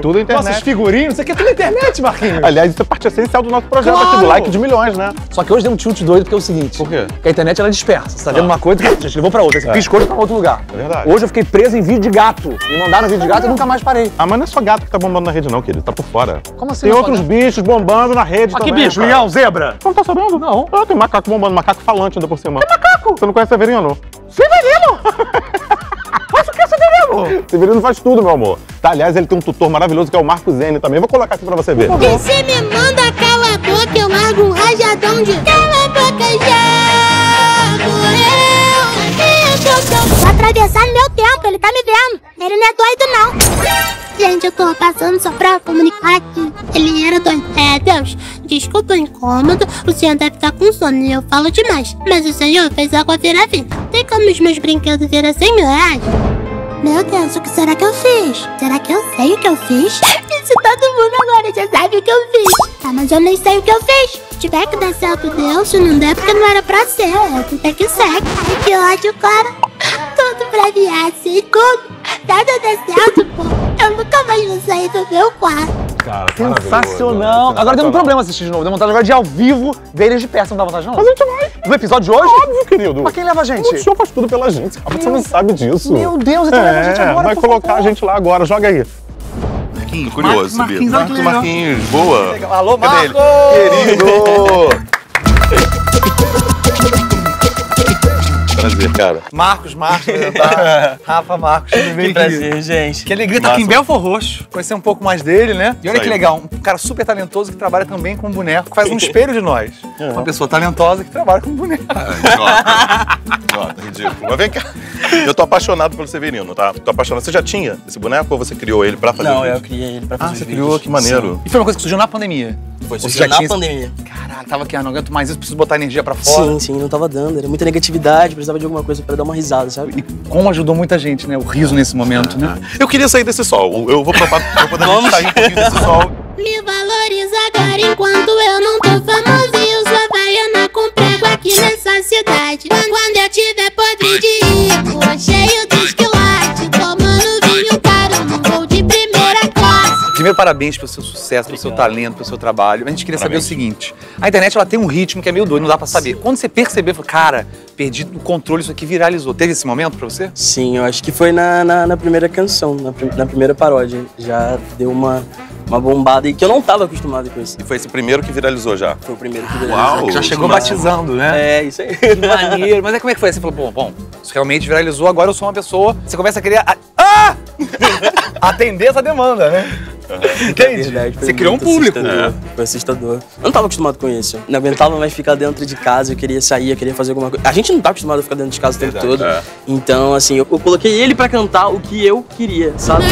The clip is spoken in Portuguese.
Tudo internet. Nossos figurinhos, isso aqui é tudo internet, Marquinhos. Aliás, isso é parte essencial do nosso projeto Claro. aqui, do like de milhões, né? Só que hoje deu um tilt doido porque é o seguinte. Por quê? Porque a internet ela dispersa. Você tá vendo uma coisa, a gente levou pra outra. Você piscou pra outro lugar. É verdade. Hoje eu fiquei preso em vídeo de gato. Me mandaram vídeo de gato e nunca mais parei. Ah, mas não é só gato que tá bombando na rede, não, querido. Tá por fora. Como assim Tem outros pode? bichos bombando na rede Ah, que bicho? Leão, zebra? Você não tá sabendo? Não. Ah, tem macaco bombando, macaco falante ainda por cima. É macaco? Você não conhece Severino? Severino? Faz o que, Severino? Faz tudo, meu amor. Tá, aliás, ele tem um tutor maravilhoso que é o Marco Zene também. Vou colocar aqui pra você ver. Se me manda cala a boca, eu largo um rajadão de cala a boca já eu. Eu tô Tá meu tempo, ele tá me vendo. Ele não é doido, não. Gente, eu tô passando só pra comunicar que ele era doido. É, Deus, desculpa o incômodo, o senhor deve estar com sono e eu falo demais. Mas o senhor fez água virar vinho. Tem como os meus brinquedos virar 100 mil reais? Meu Deus, o que será que eu fiz? Será que eu sei o que eu fiz? Se todo mundo agora já sabe o que eu fiz. Tá, mas eu nem sei o que eu fiz. Se tiver que dar certo, deu. Se não der, porque não era pra ser. É o que tem que ser. Ai, que ódio, cara. Tudo pra viar assim, como? Nada dá certo, pô. Eu nunca mais vou sair do meu quarto. Cara, Sensacional. Agora deu um problema assistir de novo. Deu vontade agora de ir ao vivo ver eles de perto. Não dá vontade, não? Mas a gente vai. No episódio de hoje? Óbvio, querido. Mas quem leva a gente? O senhor faz tudo pela gente. Você não sabe disso. Meu Deus, então leva a gente É, agora, vai por colocar favor. a gente lá agora. Joga aí. Marquinhos, curioso, Mar-? Marquinhos, olha legal. Marquinhos, boa. Alô? Marcos! Querido! Prazer, cara. Marcos, Marcos, apresentar. Rafa, Marcos, tudo bem? Que prazer, gente. Que alegria estar aqui em Belfor Roxo, conhecer um pouco mais dele, né? E olha que legal, um cara super talentoso que trabalha também com boneco, faz um espelho de nós. Uma pessoa talentosa que trabalha com boneco. Idiota, ridículo. Mas vem cá. Eu tô apaixonado pelo Severino, tá? Tô apaixonado. Você já tinha esse boneco ou você criou ele pra fazer Não, eu criei ele pra Ah, fazer você os criou? Que maneiro. E foi uma coisa que surgiu na pandemia. Foi, Você surgiu já na tinha- pandemia. Caralho, tava aqui, ah, não aguento mais isso, preciso botar energia pra fora. Sim, sim, não tava dando. Era muita negatividade, precisava de alguma coisa pra dar uma risada, sabe? E como ajudou muita gente, né? O riso nesse momento, né? Eu queria sair desse sol. Eu vou provar pra poder sair um pouquinho desse sol. Me valoriza agora enquanto eu não tô famoso Primeiro, parabéns pelo seu sucesso, pelo seu talento, pelo seu trabalho. A gente queria saber o Parabéns. seguinte: a internet ela tem um ritmo que é meio doido, não dá pra saber. Quando você percebeu, falou, cara, perdi o controle, isso aqui viralizou. Teve esse momento pra você? Sim, eu acho que foi na, na, na primeira canção, na, prim- na primeira paródia. Já deu uma, uma bombada e que eu não tava acostumado com isso. E foi esse primeiro que viralizou já. Foi o primeiro que veio. Uau! Já chegou batizando, né? É, isso aí. Que maneiro. Mas é como é que foi? Você falou, bom, bom, isso realmente viralizou, agora eu sou uma pessoa. Você começa a querer. a- Ah! Atender essa demanda, né? Entende? Verdade, Você criou um público. assustador. Foi assustador. Eu não tava acostumado com isso. Não aguentava mais ficar dentro de casa, eu queria sair, eu queria fazer alguma coisa. A gente não tá acostumado a ficar dentro de casa o tempo Verdade, todo. é. Então, assim, eu, eu coloquei ele pra cantar o que eu queria, sabe?